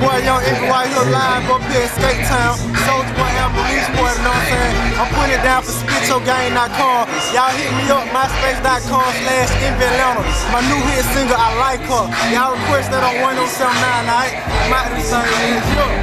boy Young Envy right here live up here in Skate Town. Soulja Boy, and Police Boy, you know what I'm saying? I'm putting it down for SpitYoGame.com. Y'all hit me up, myspace.com slash Atlanta. My new hit single, I Like Her. Y'all request that on 1079, alright? My name is of